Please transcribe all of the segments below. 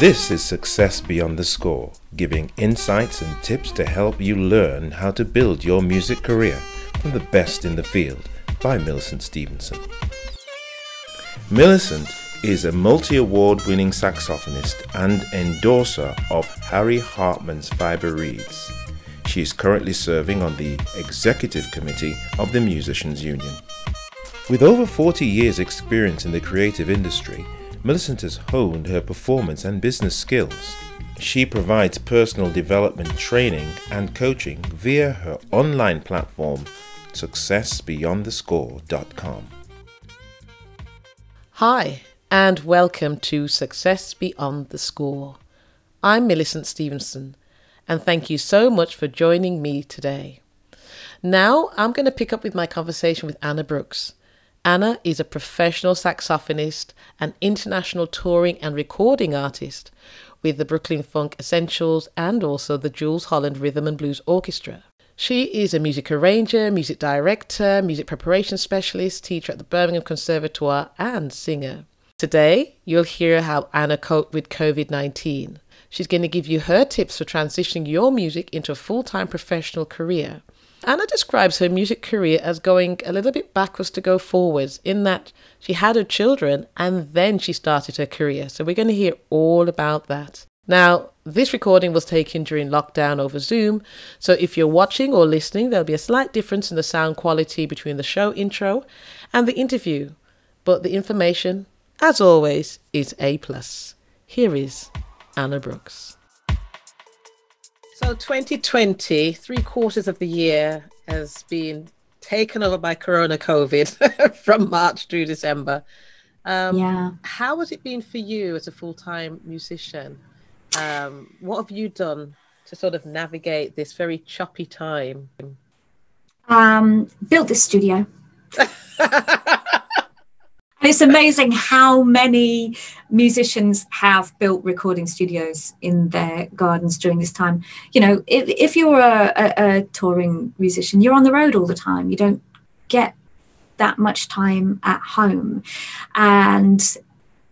This is Success Beyond the Score, giving insights and tips to help you learn how to build your music career from the best in the field by Millicent Stephenson. Millicent is a multi award winning saxophonist and endorser of Harry Hartmann's Fiber Reeds. She is currently serving on the executive committee of the Musicians Union. With over 40 years' experience in the creative industry, Millicent has honed her performance and business skills. She provides personal development training and coaching via her online platform, successbeyondthescore.com. Hi, and welcome to Success Beyond the Score. I'm Millicent Stephenson, and thank you so much for joining me today. Now, I'm going to pick up with my conversation with Anna Brooks. Anna is a professional saxophonist, an international touring and recording artist with the Brooklyn Funk Essentials and also the Jools Holland Rhythm and Blues Orchestra. She is a music arranger, music director, music preparation specialist, teacher at the Birmingham Conservatoire, and singer. Today, you'll hear how Anna coped with COVID 19. She's going to give you her tips for transitioning your music into a full time professional career Anna describes her music career as going a little bit backwards to go forwards, in that she had her children and then she started her career. So we're going to hear all about that. Now, this recording was taken during lockdown over Zoom, so if you're watching or listening, there'll be a slight difference in the sound quality between the show intro and the interview. But the information, as always, is A. plus. Here is Anna Brooks. So 2020, three quarters of the year has been taken over by Corona COVID from March through December. Um, yeah. How has it been for you as a full time musician? Um, what have you done to sort of navigate this very choppy time? Um, built this studio. it's amazing how many musicians have built recording studios in their gardens during this time. You know, if, if you're a, a, a touring musician, you're on the road all the time. You don't get that much time at home. And,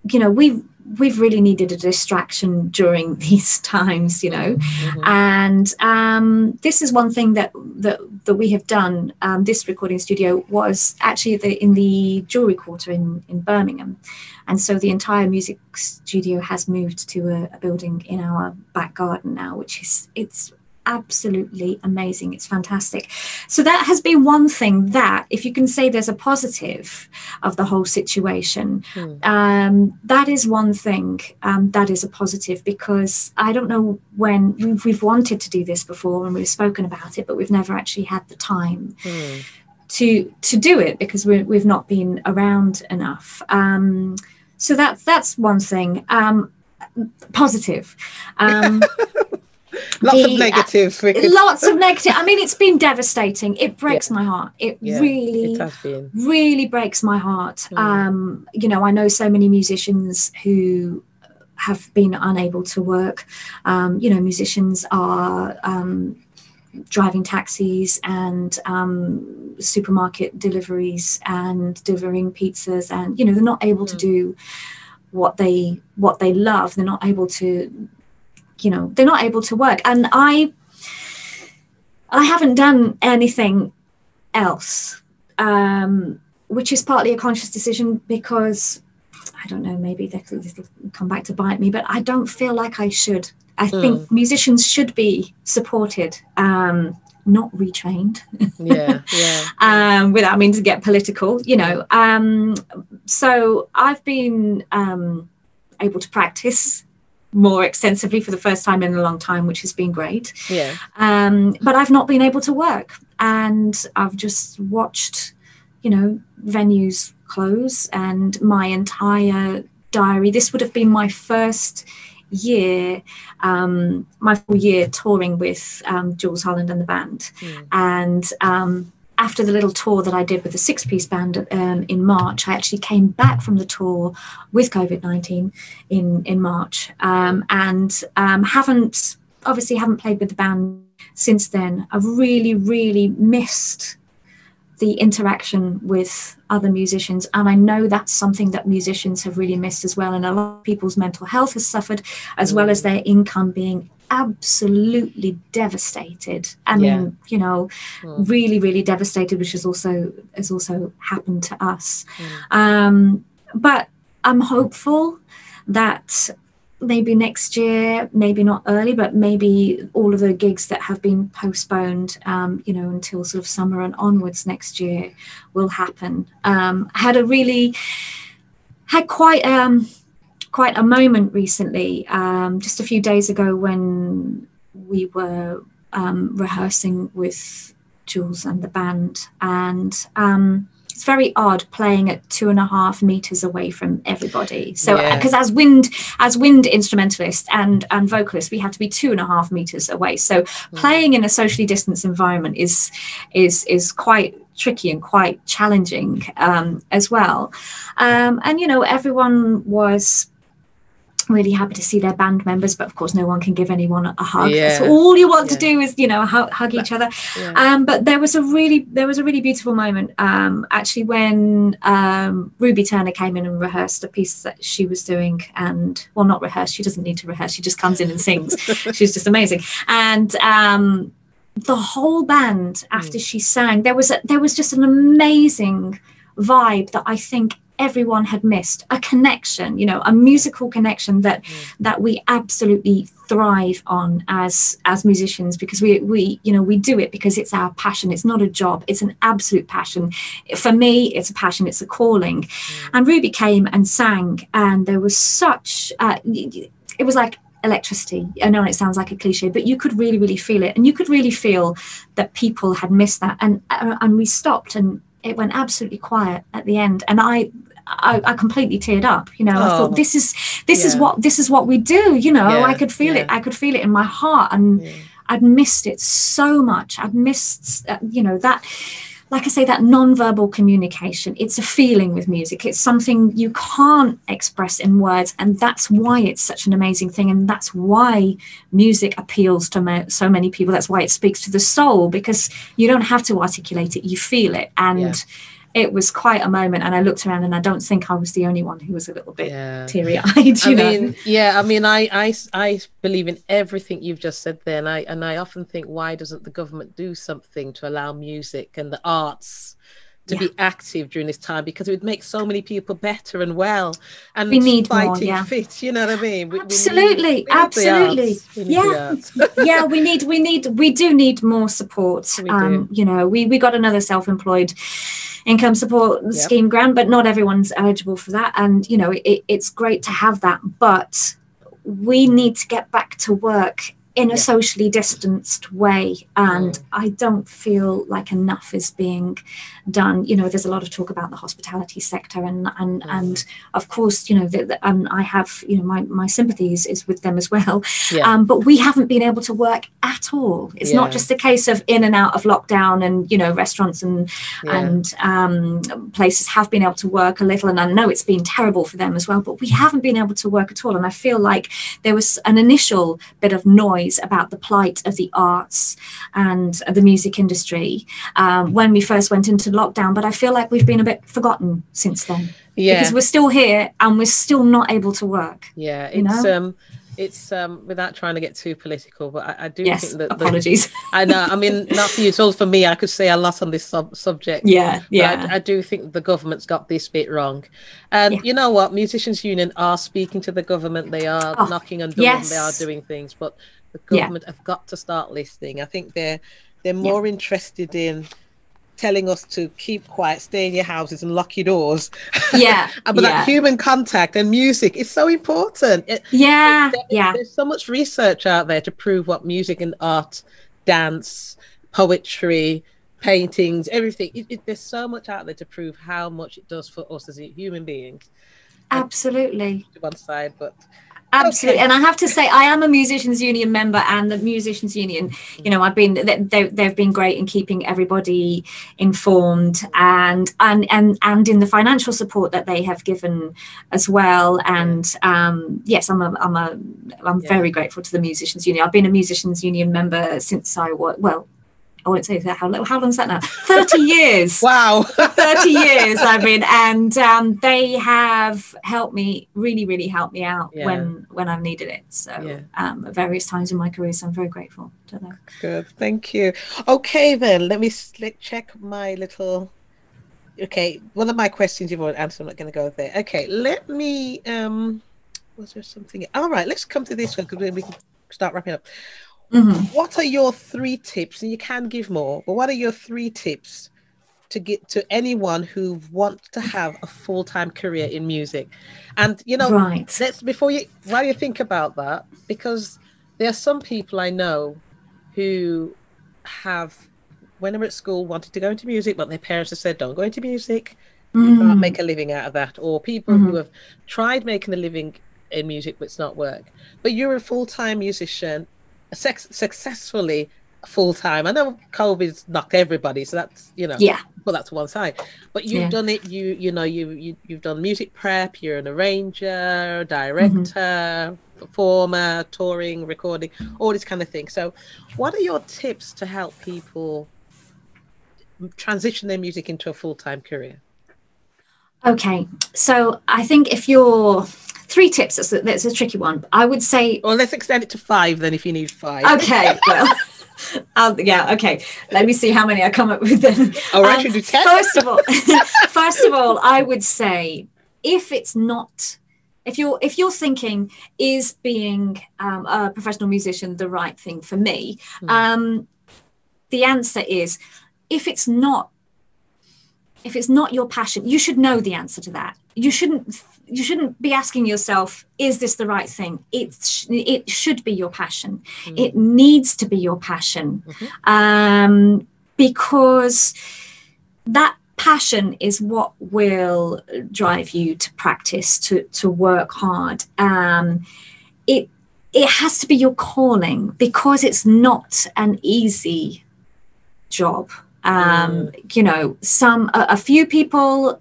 you know, we we've really needed a distraction during these times, you know. Mm-hmm. And um, this is one thing that that, that we have done. Um, this recording studio was actually the, in the Jewelry Quarter in in Birmingham, and so the entire music studio has moved to a, a building in our back garden now, which is it's absolutely amazing. It's fantastic. So that has been one thing that, if you can say there's a positive of the whole situation, mm. um, that is one thing um, that is a positive because I don't know when we've, we've, wanted to do this before and we've spoken about it, but we've never actually had the time. Mm. To, to do it because we have not been around enough. Um, so that's that's one thing. Um, positive. Lots the, of negative. Uh, lots of negative. I mean, it's been devastating. It breaks yeah. my heart. It yeah, really, it really breaks my heart. Mm. Um, you know, I know so many musicians who have been unable to work. Um, you know, musicians are um, driving taxis and um, supermarket deliveries and delivering pizzas, and you know, they're not able mm. to do what they what they love. They're not able to you know they're not able to work. And i i haven't done anything else um, which is partly a conscious decision because i don't know maybe this will come back to bite me but i don't feel like i should. I mm. think musicians should be supported um, not retrained. Yeah yeah. Um, without meaning to get political you know. Um, so i've been um, able to practice more extensively for the first time in a long time, which has been great. Yeah. Um, but I've not been able to work, and I've just watched, you know, venues close, and my entire diary. This would have been my first year, um, my full year touring with um, Jools Holland and the band, mm. and um, after the little tour that I did with the six piece band um, in March, I actually came back from the tour with COVID 19 in, in March um, and um, haven't, obviously, haven't played with the band since then. I've really, really missed the interaction with other musicians. And I know that's something that musicians have really missed as well. And a lot of people's mental health has suffered, as well as mm. their income being absolutely devastated. I yeah. mean, you know, mm. really, really devastated, which has also has also happened to us. Mm. Um, but I'm hopeful that maybe next year, maybe not early, but maybe all of the gigs that have been postponed, um, you know, until sort of summer and onwards next year will happen. Um, I had a really, had quite, um, quite a moment recently, um, just a few days ago when we were um, rehearsing with Jools and the band and, um, it's very odd playing at two and a half meters away from everybody. So because yeah. as wind as wind instrumentalist and and vocalist, we have to be two and a half meters away. So mm. playing in a socially distanced environment is is is quite tricky and quite challenging um, as well. Um, and you know, everyone was really happy to see their band members but of course no one can give anyone a hug yeah. so all you want yeah. to do is you know hug, hug each other yeah. um, but there was a really there was a really beautiful moment um, actually when um, ruby turner came in and rehearsed a piece that she was doing and well not rehearse she doesn't need to rehearse she just comes in and sings she's just amazing and um, the whole band after mm. she sang there was a, there was just an amazing vibe that i think everyone had missed a connection you know a musical connection that mm. that we absolutely thrive on as as musicians because we we you know we do it because it's our passion it's not a job it's an absolute passion for me it's a passion it's a calling mm. and ruby came and sang and there was such uh, it was like electricity. I know it sounds like a cliche, but you could really, really feel it, and you could really feel that people had missed that. And uh, and we stopped, and it went absolutely quiet at the end. And I I, I, completely teared up. You know, oh, I thought this is this yeah. is what this is what we do. You know, yeah, I could feel yeah. it. I could feel it in my heart, and I'd missed it so much. I'd missed, uh, you know, that. Like I say, that non-verbal communication. It's a feeling with music. It's something you can't express in words, and that's why it's such an amazing thing. And that's why music appeals to so many people. That's why it speaks to the soul because you don't have to articulate it; you feel it, and it was quite a moment and i looked around and i don't think i was the only one who was a little bit yeah. teary-eyed i know? mean yeah i mean I, I i believe in everything you've just said there and i and i often think why doesn't the government do something to allow music and the arts to yeah. be active during this time because it would make so many people better and well and we need fighting more, yeah. fit you know what i mean absolutely we need, absolutely yeah yeah we need we need we do need more support um you know we we got another self-employed income support yep. scheme grant, but not everyone's eligible for that. And, you know, it, it's great to have that, but we need to get back to work in a yeah. socially distanced way and mm. i don't feel like enough is being done you know there's a lot of talk about the hospitality sector and and mm. and of course you know that um, i have you know my my sympathies is with them as well yeah. um, but we haven't been able to work at all it's yeah. not just a case of in and out of lockdown and you know restaurants and and um, places have been able to work a little and i know it's been terrible for them as well but we haven't been able to work at all and i feel like there was an initial bit of noise noise about the plight of the arts and the music industry um, when we first went into lockdown, but I feel like we've been a bit forgotten since then. Yeah. Because we're still here and we're still not able to work. Yeah. It's, you know? um, it's um without trying to get too political but i, I do yes, think that apologies the, i know i mean not for you it's all for me i could say a lot on this sub- subject yeah yeah I, I, do think the government's got this bit wrong and yeah. you know what musicians union are speaking to the government they are oh, knocking on doors yes. they are doing things but the government yeah. have got to start listening. I think they're they're more yeah. interested in telling us to keep quiet, stay in your houses, and lock your doors. Yeah, but yeah. that human contact and music is so important. It, yeah, it, yeah. There's so much research out there to prove what music and art, dance, poetry, paintings, everything. It, it, there's so much out there to prove how much it does for us as human beings. Absolutely. one side, but Absolutely. Okay. And I have to say, I am a musicians union member, and the musicians union, you know, I've been they, they've been great in keeping everybody informed, and and and and in the financial support that they have given as well. And um, yes, I'm a I'm a I'm yeah. very grateful to the musicians union. I've been a musicians union member since I was well I won't say that. How, how long's that now? 30 years. wow. 30 years I've been, and um, they have helped me, really, really helped me out Yeah. when when I've needed it. So Yeah. um, at various times in my career, so I'm very grateful to them. Good, thank you. Okay, then let me check my little. Okay, one of my questions you've already answered. I'm not going to go there. Okay, let me. Um, was there something? All right, let's come to this one because we can start wrapping up. Mhm. What are your three tips? And you can give more, but what are your three tips to get to anyone who wants to have a full time career in music? And you know, Right. let's before you while you think about that because there are some people i know who have when they were at school wanted to go into music but their parents have said don't go into music you can't Mm. make a living out of that or people who Mhm. have tried making a living in music but it's not work but you're a full-time musician sex- successfully full-time i know covid's knocked everybody so that's you know Yeah. put that's one side but you've Yeah. done it you you know you, you you've done music prep you're an arranger director mm-hmm. performer touring recording all this kind of thing so what are your tips to help people transition their music into a full-time career Okay. So I think if you're three tips, that's a, that's a tricky one. I would say or let's extend it to five then if you need five okay well I'll, yeah okay let me see how many i come up with then All right, Um, should do 10? first of all first of all i would say if it's not if you're if you're thinking is being um, a professional musician the right thing for me Hmm. um, the answer is if it's not if it's not your passion you should know the answer to that you shouldn't you shouldn't be asking yourself is this the right thing? It sh- it should be your passion. Mm. it needs to be your passion. Mhm. um, because that passion is what will drive you to practice to to work hard. Um, it it has to be your calling because it's not an easy job. Um, you know some a, a few people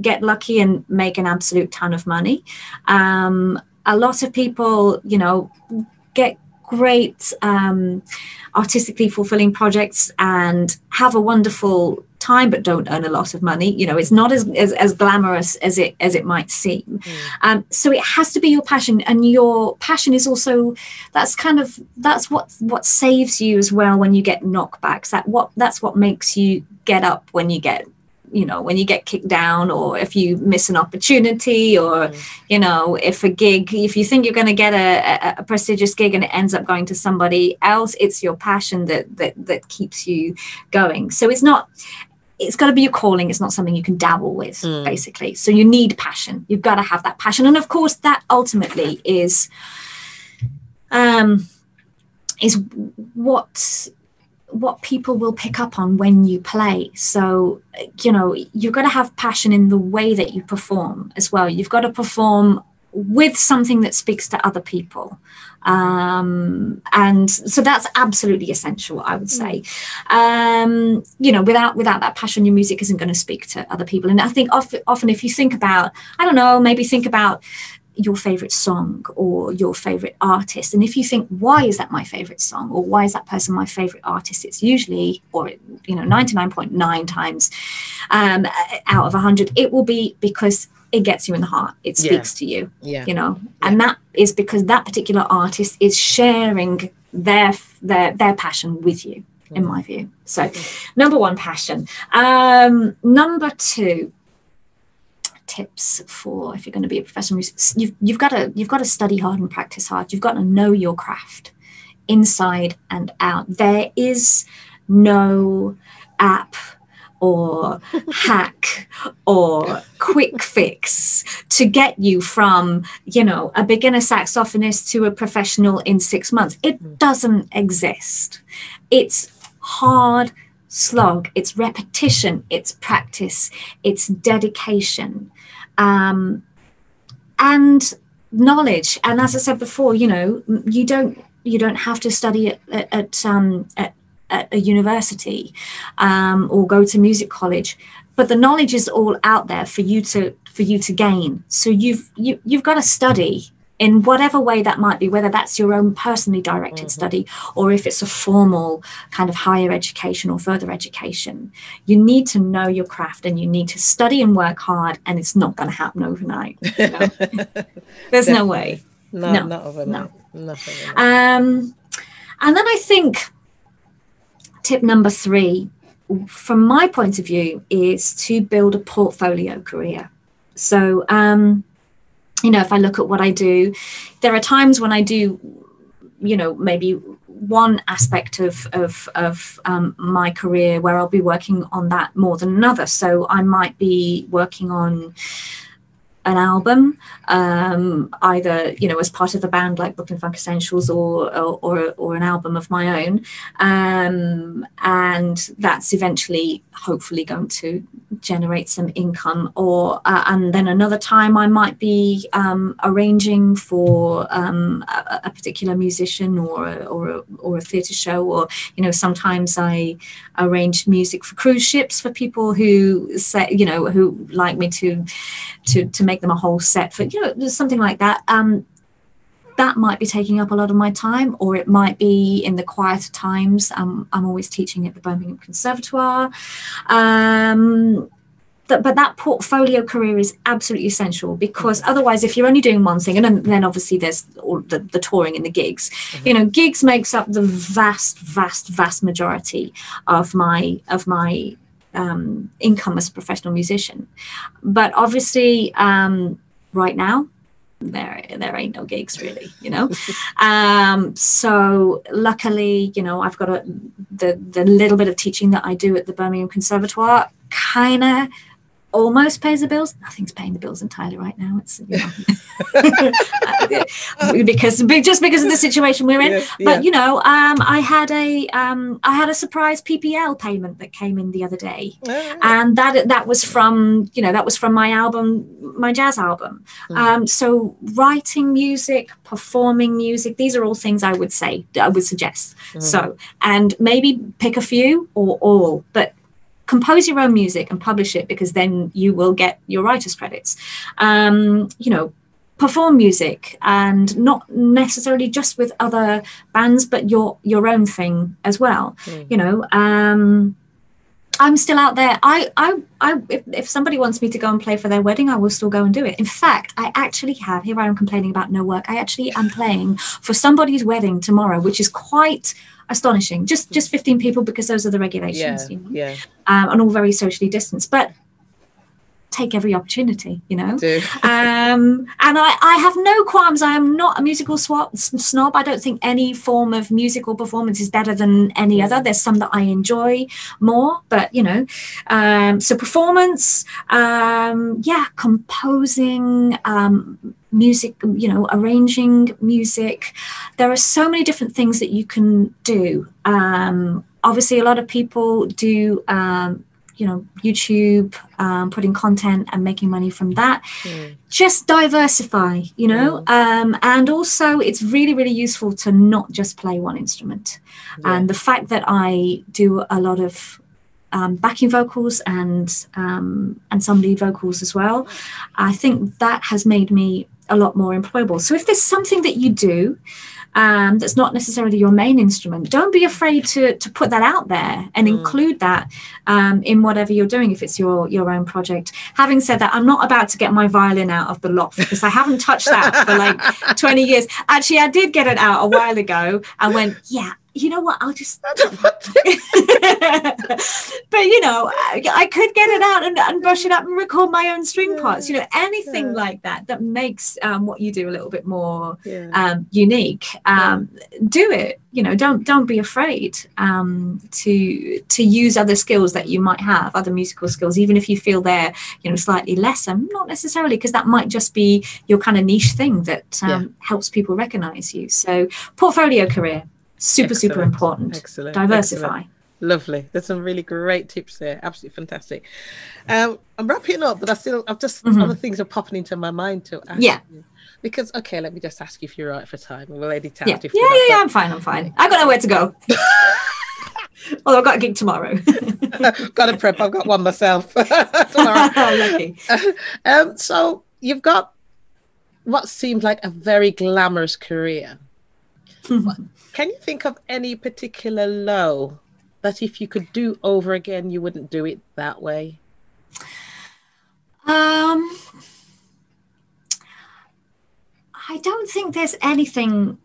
get lucky and make an absolute ton of money. Um, a lot of people you know get great um, artistically fulfilling projects and have a wonderful time but don't earn a lot of money. You know it's not as as, as glamorous as it as it might seem. Mm. um, so it has to be your passion and your passion is also that's kind of that's what what saves you as well when you get knockbacks. That what that's what makes you get up when you get you know when you get kicked down or if you miss an opportunity or Mm. you know if a gig if you think you're going to get a, a, prestigious gig and it ends up going to somebody else it's your passion that that that keeps you going. So it's not it's got to be your calling. It's not something you can dabble with Mm. basically. So you need passion. You've got to have that passion. And of course that ultimately is um is what what people will pick up on when you play. So you know you've got to have passion in the way that you perform as well. You've got to perform with something that speaks to other people. Um and so that's absolutely essential i would say. Um you know without without that passion your music isn't going to speak to other people. And i think often, often if you think about i don't know maybe think about your favorite song or your favorite artist? And if you think why is that my favorite song? Or why is that person my favorite artist? It's usually or you know 99.9 times um, out of 100 it will be because it gets you in the heart. It Yeah. speaks to you yeah. you know? And that is because that particular artist is sharing their their their passion with you in my view. So number one passion. Um number two tips for if you're going to be a professional you've, you've got to you've got to study hard and practice hard. You've got to know your craft inside and out. There is no app or hack or quick fix to get you from you know a beginner saxophonist to a professional in 6 months. It hmm. doesn't exist. It's hard slog. It's repetition. It's practice. It's dedication um, and knowledge. And as i said before you know you don't you don't have to study at, at, um at, at a university um, or go to music college. But the knowledge is all out there for you to for you to gain. So you've you, you've got to study in whatever way that might be, whether that's your own personally directed mm-hmm. study or if it's a formal kind of higher education or further education. You need to know your craft and you need to study and work hard, and it's not going to happen overnight. You know? There's no way. No, no, not overnight. No. Um, and then I think tip number three, from my point of view, is to build a portfolio career. So, um, you know, if I look at what I do, there are times when I do, you know, maybe one aspect of of, of um, my career where I'll be working on that more than another. So I might be working on an album, um, either you know as part of the band like Brooklyn Funk Essentials or or, or, or an album of my own, um, and that's eventually hopefully going to generate some income. Or uh, and then another time I might be um, arranging for um, a, a, particular musician or a, or a, or a theatre show, or you know sometimes I arrange music for cruise ships for people who say you know who like me to to to make them a whole set for you know something like that um that might be taking up a lot of my time or it might be in the quieter times um, i'm always teaching at the birmingham conservatoire um, but, but that portfolio career is absolutely essential because mm-hmm. otherwise if you're only doing one thing and then, then obviously there's all the, the touring and the gigs mm-hmm. you know gigs makes up the vast vast vast majority of my of my um, income as a professional musician. But obviously, um, right now, there there ain't no gigs really, you know. um, so luckily, you know, I've got a, the the little bit of teaching that I do at the Birmingham Conservatoire kind of almost pays the bills. Nothing's paying the bills entirely right now. It's you know, because just because of the situation we're in. Yeah, yeah. But you know, um, I had a um, I had a surprise PPL payment that came in the other day, oh, and that that was from you know that was from my album, my jazz album. Mm. Um, so writing music, performing music, these are all things I would say I would suggest. Mm. So and maybe pick a few or all, but compose your own music and publish it because then you will get your writer's credits. Um, you know, perform music and not necessarily just with other bands, but your your own thing as well. Mm. You know, um, I'm still out there. I, I, I if, if, somebody wants me to go and play for their wedding, I will still go and do it. In fact, I actually have. Here I am complaining about no work. I actually am playing for somebody's wedding tomorrow, which is quite astonishing. Just just 15 people because those are the regulations, yeah, you know, yeah. Um, and all very socially distanced. But take every opportunity, you know. um, and I, I have no qualms. I am not a musical swap, snob. I don't think any form of musical performance is better than any other. There's some that I enjoy more, but you know, um, so performance, um, yeah, composing, um, music, you know, arranging music. There are so many different things that you can do. Um, obviously, a lot of people do, um, you know, YouTube, um, putting content and making money from that. Mm. Just diversify, you know, mm. um, and also it's really, really useful to not just play one instrument. Yeah. And the fact that I do a lot of um, backing vocals and um, and some lead vocals as well. I think that has made me a lot more employable. So if there's something that you do um, that's not necessarily your main instrument, don't be afraid to to put that out there and mm. include that um, in whatever you're doing if it's your your own project. Having said that, I'm not about to get my violin out of the loft because I haven't touched that for like 20 years. Actually, I did get it out a while ago I went, yeah, you know what? I'll just. but you know, I, I, could get it out and, and, brush it up and record my own string parts. You know, anything yeah. like that that makes um, what you do a little bit more yeah. um, unique. Um, yeah. Do it. You know, don't don't be afraid um, to to use other skills that you might have, other musical skills, even if you feel they're you know slightly lesser. Not necessarily, because that might just be your kind of niche thing that um, helps people recognize you. So, portfolio career super Excellent. super important Excellent. diversify Excellent. Lovely. There's some really great tips there. Absolutely fantastic. Um, I'm wrapping up, but I still, I've just mm-hmm. other things are popping into my mind to ask yeah. You. Because okay, let me just ask you if you're right for time, we'll edit out. Yeah, yeah, yeah, yeah, I'm fine. I'm fine. I got nowhere to go. Although I've got a gig tomorrow. got a prep. I've got one myself. Lucky. Um, so you've got what seemed like a very glamorous career. Can you think of any particular low that if you could do over again, you wouldn't do it that way? Um, I don't think there's anything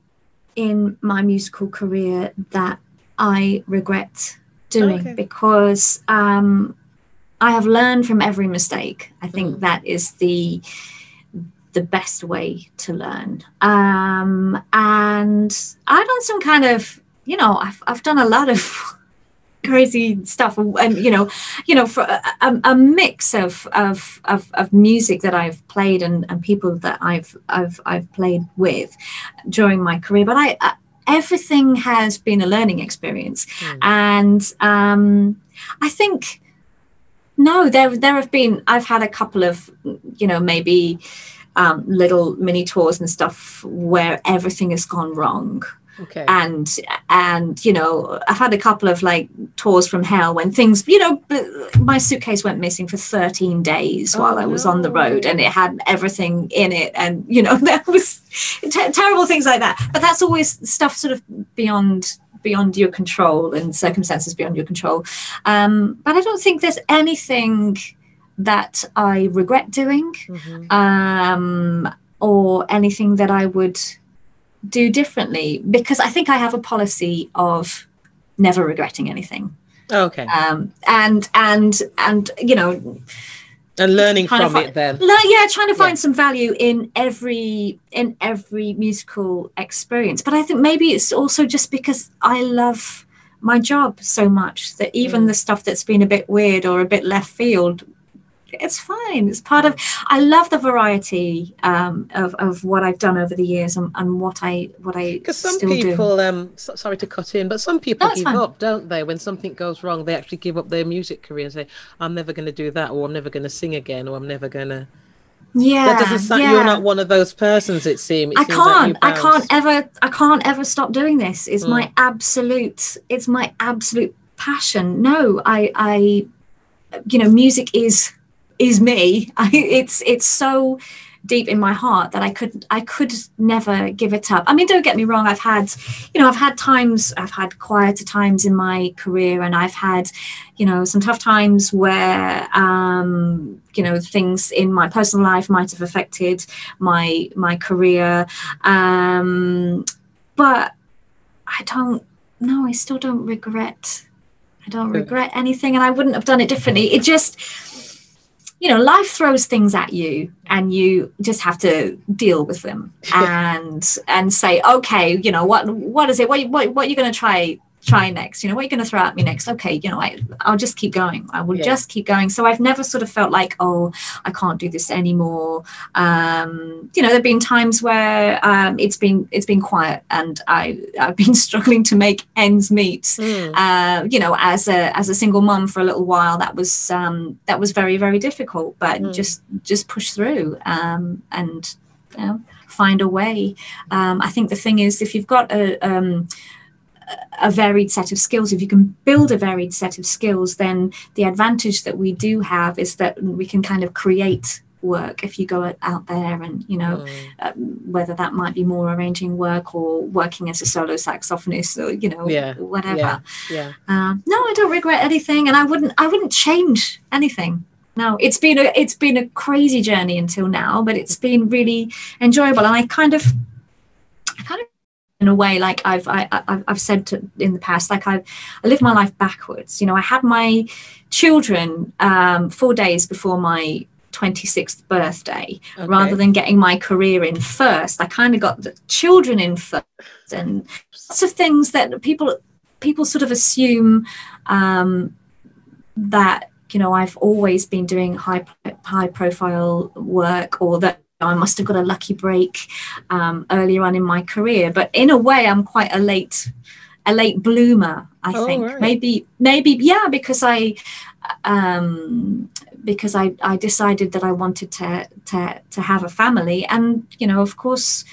in my musical career that I regret doing okay. because um, I have learned from every mistake. I think mm. that is the the best way to learn. Um, and I've done some kind of, you know, I've I've done a lot of crazy stuff and you know you know for a, a, mix of, of, of of music that I've played and, and people that I've I've I've played with during my career but I, I everything has been a learning experience mm. and um, I think no there there have been I've had a couple of you know maybe um, little mini tours and stuff where everything has gone wrong Okay. And and you know, I've had a couple of like tours from hell when things, you know, my suitcase went missing for 13 days oh, while I was no. on the road, and it had everything in it, and you know, there was t- terrible things like that. But that's always stuff sort of beyond beyond your control and circumstances beyond your control. Um, but I don't think there's anything that I regret doing, mm-hmm. um, or anything that I would do differently because I think I have a policy of never regretting anything. Okay. Um, and and and you know, and learning from find, it then. yeah, trying to find yeah. some value in every in every musical experience. But I think maybe it's also just because I love my job so much that even mm. the stuff that's been a bit weird or a bit left field it's fine. It's part of. I love the variety um, of of what I've done over the years and, and what I what I because some people. Um, so, sorry to cut in, but some people no, give fine. up, don't they? When something goes wrong, they actually give up their music career and say, "I'm never going to do that," or "I'm never going to sing again," or "I'm never going to." Yeah, that doesn't sound, yeah. You're not one of those persons. It seems. It I can't. Like I can't ever. I can't ever stop doing this. It's mm. my absolute. It's my absolute passion. No, I. I. You know, music is is me. I, it's it's so deep in my heart that I could I could never give it up. I mean, don't get me wrong. I've had, you know, I've had times. I've had quieter times in my career, and I've had, you know, some tough times where, um, you know, things in my personal life might have affected my my career. Um, but I don't. No, I still don't regret. I don't regret anything, and I wouldn't have done it differently. It just you know life throws things at you and you just have to deal with them and and say okay you know what what is it? What what, what are you going to try try next? You know, what are you going to throw at me next? Okay, you know, I, I'll just keep going. I will yeah. just keep going. So I've never sort of felt like, oh, I can't do this anymore. Um, you know, there've been times where um, it's been it's been quiet and I I've been struggling to make ends meet. Mm. Uh, you know, as a as a single mom for a little while, that was um, that was very very difficult. But mm. just just push through um, and you know, find a way. Um, I think the thing is, if you've got a um, a varied set of skills if you can build a varied set of skills then the advantage that we do have is that we can kind of create work if you go out there and you know mm. uh, whether that might be more arranging work or working as a solo saxophonist or you know yeah. whatever yeah, yeah. Um, no i don't regret anything and i wouldn't i wouldn't change anything no it's been a it's been a crazy journey until now but it's been really enjoyable and i kind of i kind of in a way like I've I, have i have said to, in the past like I've I lived my life backwards. You know I had my children um, four days before my 26th birthday okay. rather than getting my career in first. I kind of got the children in first. And lots of things that people people sort of assume um, that you know I've always been doing high high profile work or that I must have got a lucky break um, earlier on in my career. But in a way, I'm quite a late, a late bloomer. I oh, think right. maybe, maybe yeah, because I, um, because I, I decided that I wanted to to to have a family, and you know, of course,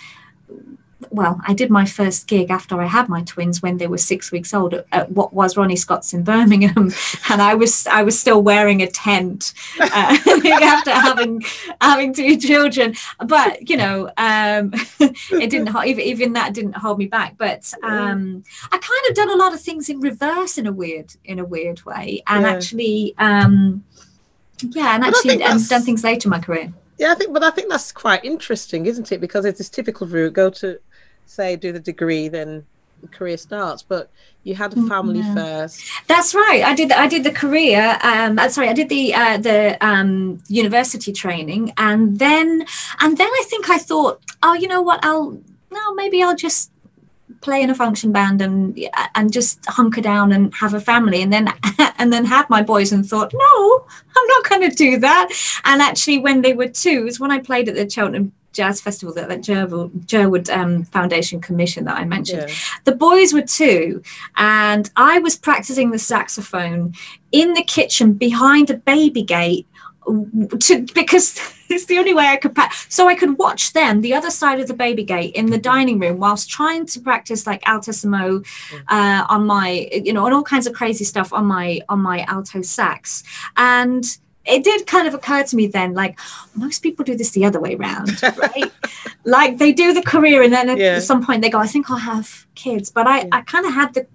well, I did my first gig after I had my twins when they were six weeks old at, at what was Ronnie Scott's in Birmingham, and I was I was still wearing a tent uh, after having having two children. But you know, um, it didn't even even that didn't hold me back. But um, I kind of done a lot of things in reverse in a weird in a weird way, and Yeah. actually, um, yeah, and actually and done things later in my career. Yeah, I think, but I think that's quite interesting, isn't it? Because it's this typical route: go to, say, do the degree, then the career starts. But you had a family Yeah. first. That's right. I did. I did the career. Um, uh, sorry, I did the uh, the um, university training, and then and then I think I thought, oh, you know what? I'll no, maybe I'll just play in a function band and and just hunker down and have a family, and then and then had my boys, and thought, no, I'm not going to do that. And actually, when they were two, is when I played at the Cheltenham. Jazz Festival that that Jerwood, Jerwood um, Foundation commission that I mentioned. Yeah. the boys were two and i was practicing the saxophone in the kitchen behind a baby gate to because it's the only way i could pra- so i could watch them the other side of the baby gate in the dining room whilst trying to practice like altissimo uh, on my you know and all kinds of crazy stuff on my on my alto sax. And it did kind of occur to me then like most people do this the other way round right like they do the career and then at Yeah. some point they go i think i'll have kids but i Yeah. i kind of had the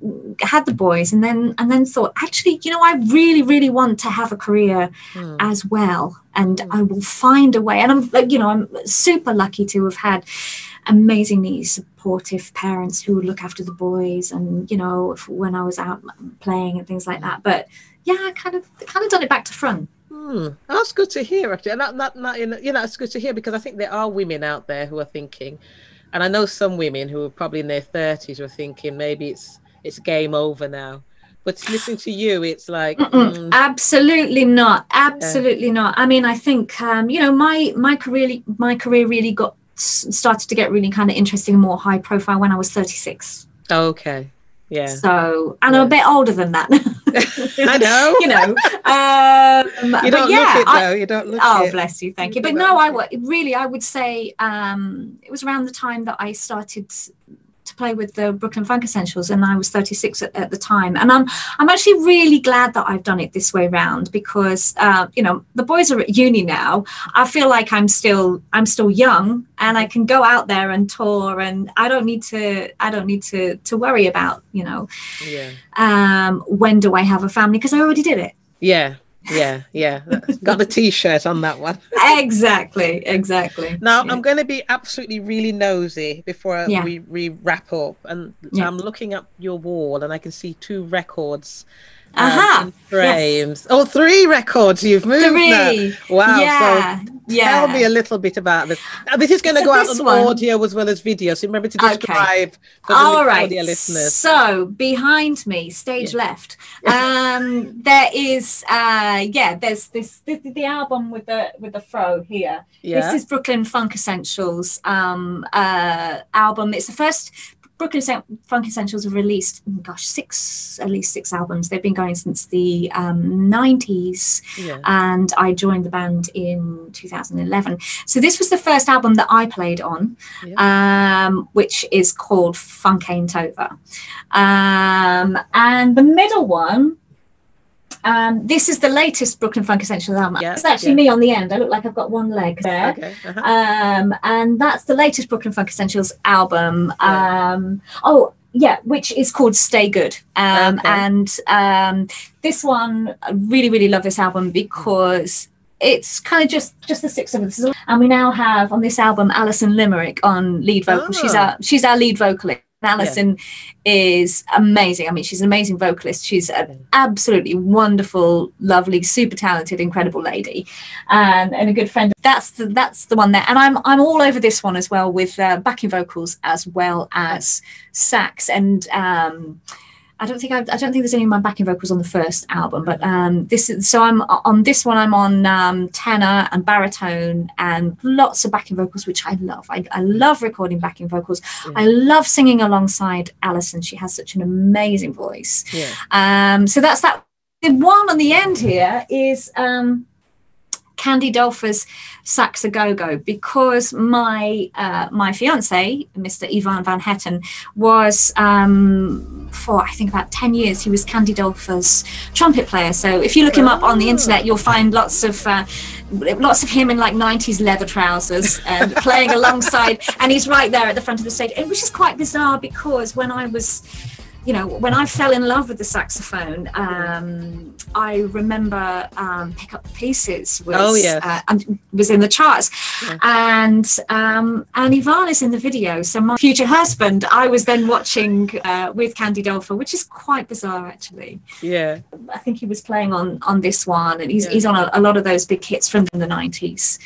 had the boys and then and then thought actually you know i really really want to have a career Hmm. as well and Mm. i will find a way and i'm like, you know i'm super lucky to have had amazingly supportive parents who would look after the boys and you know if, when i was out playing and things like that but yeah i kind of kind of done it back to front Hmm. That's good to hear, actually. And that, that, that, you know, it's good to hear because I think there are women out there who are thinking, and I know some women who are probably in their thirties who are thinking maybe it's it's game over now. But listening to you, it's like, mm, absolutely not. Absolutely not. I mean i think um you know my my career my career really got started to get really kind of interesting and more high profile when i was 36 okay, yeah, so and i'm a bit older than that I know. you know um you don't yeah look it I- though. you don't look Oh, it. bless you, thank you. But no, I really, I would say um, it was around the time that I started to play with the Brooklyn Funk Essentials, and I was 36 at, at the time. And I'm I'm actually really glad that I've done it this way round because uh, you know the boys are at uni now. I feel like I'm still I'm still young, and I can go out there and tour, and I don't need to I don't need to to worry about you know Yeah, um, when do I have a family because I already did it. yeah, yeah, yeah. Got a T-shirt on that one. exactly, exactly. Now Yeah. I'm going to be absolutely really nosy before Yeah. we, we wrap up, and Yeah. I'm looking up your wall, and I can see two records. Um, Aha, frames. Oh, three records you've moved now. Three. Wow. Yeah. So yeah. tell me a little bit about this. Now, this is going to So go out on one- audio as well as video. So remember to Okay. describe for the All right. audio listeners. So behind me, stage Yeah. left, um, there is uh, yeah, there's this, this the album with the with the fro here. Yeah. This is Brooklyn Funk Essentials um, uh, album. It's the first Brooklyn Funk Essentials have released, oh gosh, six at least six albums. They've been going since the um, 90s. yeah. and I joined the band in 2011. So this was the first album that I played on, um, which is called Funk Ain't Ova. Um, and the middle one, um, this is the latest Brooklyn Funk Essentials album. Yeah, it's actually yeah. me on the end. I look like I've got one leg there. Okay. uh-huh. Um, and that's the latest Brooklyn Funk Essentials album. Yeah. Um, oh, yeah, which is called Stay Good. Um, Okay. And um, this one, I really, really love this album because it's kind of just just the six of us, and we now have on this album Alison Limerick on lead vocal. She's Oh. our she's our lead vocalist. Alison is amazing. I mean, she's an amazing vocalist. She's an absolutely wonderful, lovely, super talented, incredible lady, and, and a good friend. That's the that's the one there. And I'm I'm all over this one as well with uh, backing vocals as well as sax. And um, I don't think I've, I don't think there's any of my backing vocals on the first album, but um, this is so I'm on this one. I'm on um, tenor and baritone and lots of backing vocals, which I love. I, I love recording backing vocals. Yeah. I love singing alongside Alison. She has such an amazing voice. yeah. Um, so that's that. The one on the end here is um, Candy Dulfer's Sax a Go Go because my uh, my fiance, Mr. Ivan Van Hetten, was um, for I think about ten years. He was Candy Dulfer's trumpet player. So if you look him up on the internet, you'll find lots of. Uh, Lots of him in like 90s leather trousers and playing alongside, and he's right there at the front of the stage, and which is quite bizarre because when I was you know, when I fell in love with the saxophone, um, I remember um, "Pick Up the Pieces" was Oh, yes. uh, and was in the charts, and um, and Ivan is in the video. So my future husband, I was then watching uh, with Candy Dulfer, which is quite bizarre actually. Yeah. I think he was playing on on this one, and he's Yeah. he's on a, a lot of those big hits from the nineties.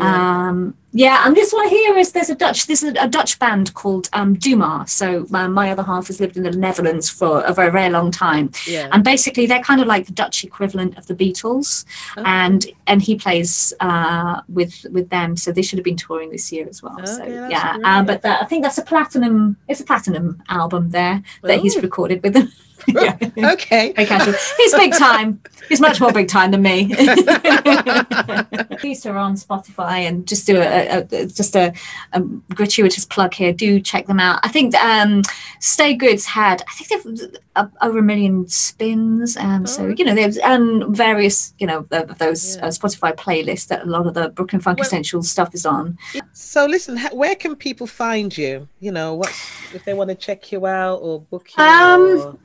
Um, yeah, and this one here is there's a Dutch there's a, a Dutch band called um, Doe Maar. So uh, my other half has lived in the Netherlands for a very very long time, yeah. and basically they're kind of like the Dutch equivalent of the Beatles, Oh. and and he plays uh, with with them. So they should have been touring this year as well. so Okay, that's yeah, uh, but that, I think that's a platinum. It's a platinum album there that he's Oh. recorded with them. yeah. okay. Very casual. He's big time. He's much more big time than me. These are on Spotify, and just do a, a, just a, a gratuitous plug here. Do check them out. I think um, Stay Goods had I think they've uh, over a million spins, and so Oh. you know there's and various you know of those Yeah. uh, Spotify playlists that a lot of the Brooklyn Funk Well- Essentials stuff is on. So listen, where can people find you? You know, what if they want to check you out or book you? Um, or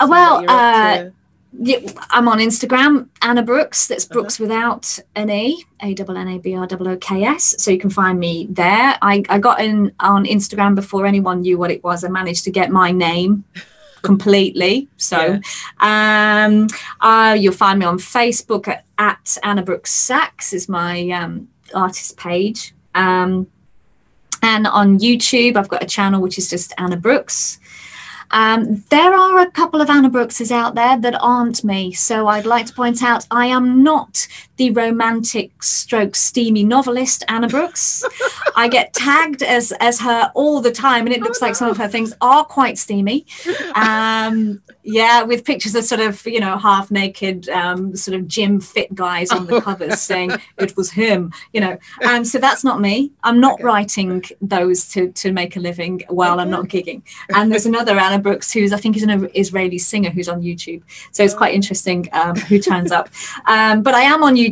well, what you're up uh. Yeah, I'm on Instagram, Anna Brooks. That's Uh-huh. Brooks without an E, A double N A B R double O K S. So you can find me there. I, I got in on Instagram before anyone knew what it was. I managed to get my name completely. So um, uh, you'll find me on Facebook at, at Anna Brooks Sax is my um, artist page. Um, and on YouTube, I've got a channel which is just Anna Brooks. Um, there are a couple of Anna Brookses out there that aren't me. So I'd like to point out I am not the romantic stroke steamy novelist Anna Brooks. I get tagged as as her all the time, and it looks like some of her things are quite steamy. Um, yeah, with pictures of sort of you know half naked um, sort of gym fit guys on the covers saying it was him, you know. And so that's not me. I'm not Okay. writing those to to make a living while I'm not gigging. And there's another Anna Brooks who's I think is an Israeli singer who's on YouTube. So it's quite interesting um, who turns up. Um, but I am on YouTube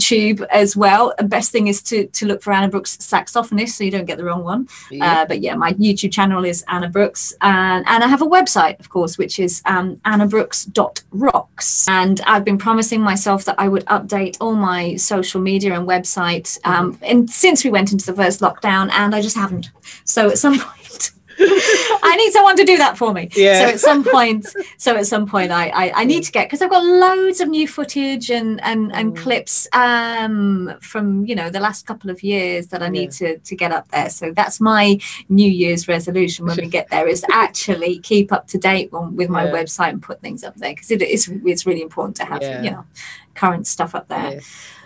as well. The best thing is to to look for Anna Brooks saxophonist, so you don't get the wrong one. Yeah. Uh, but yeah, my YouTube channel is Anna Brooks, and, and I have a website, of course, which is um, annabrooks.rocks. And I've been promising myself that I would update all my social media and website, um, and since we went into the first lockdown, and I just haven't. So at some point. I need someone to do that for me. Yeah. So at some point, so at some point, I I, I need to get because I've got loads of new footage and and and Mm. clips um from you know the last couple of years that I need to to get up there. So that's my New Year's resolution when we get there is actually keep up to date on, with my Yeah. website and put things up there because it is it's really important to have Yeah. you know current stuff up there. Yeah.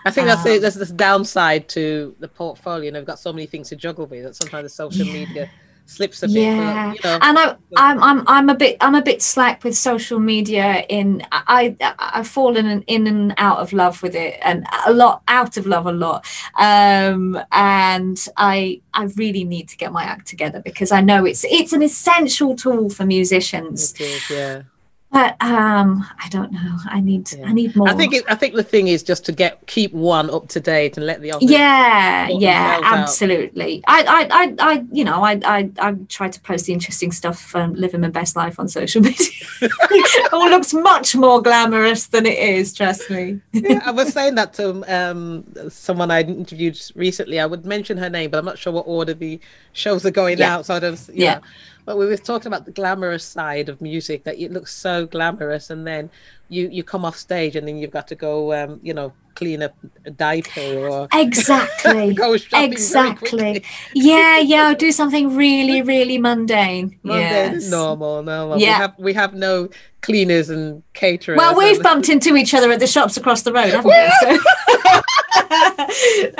I think that's Um, it. There's this downside to the portfolio. Know, we've got so many things to juggle with that sometimes the social Yeah. media slips a bit. Yeah. But, you know, and I, I'm, I'm, I'm a bit, I'm a bit slack with social media. In I, I, I've fallen in, in and out of love with it, and a lot out of love a lot. Um, and I, I really need to get my act together because I know it's, it's an essential tool for musicians. it is, yeah. But um, I don't know. I need, Yeah. I need more. I think it, I think the thing is just to get keep one up to date and let the other. yeah yeah out. absolutely I, I i i you know i i i try to post the interesting stuff and living my best life on social media it all looks much more glamorous than it is trust me Yeah, I was saying that to um, someone I interviewed recently. I would mention her name, but I'm not sure what order the shows are going Yeah. out. So I don't, Yeah. yeah. But we were talking about the glamorous side of music that it looks so glamorous, and then you you come off stage and then you've got to go, um, you know, clean up a diaper or exactly exactly yeah yeah do something really really mundane Mundane yeah is normal, normal. Yeah. We have we have no cleaners and caterers. Well, we've bumped into each other at the shops across the road, haven't we? So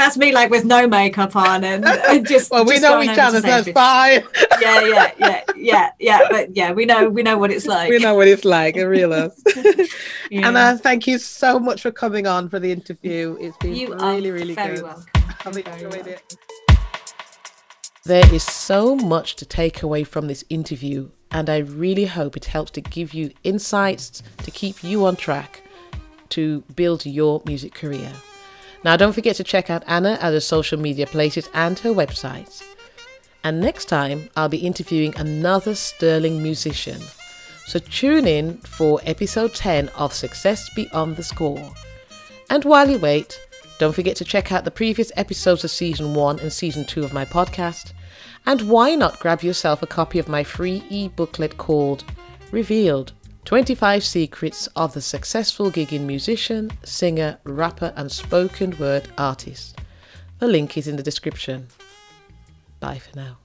that's me, like with no makeup on and, and just. Well, we just know each other, so that's fine. Yeah, yeah, yeah, yeah, yeah. But yeah, we know we know what it's like. we know what it's like. It really is. Yeah. Anna, thank you so much for coming on for the interview. It's been you really, really very good. welcome. I've enjoyed welcome. it. There is so much to take away from this interview, and I really hope it helps to give you insights to keep you on track to build your music career. Now, don't forget to check out Anna at her social media places and her websites. And next time, I'll be interviewing another sterling musician. So tune in for episode 10 of Success Beyond the Score. And while you wait, don't forget to check out the previous episodes of season 1 and season 2 of my podcast. And why not grab yourself a copy of my free e booklet called Revealed 25 Secrets of the Successful Gigging Musician, Singer, Rapper, and Spoken Word Artist. The link is in the description. Bye for now.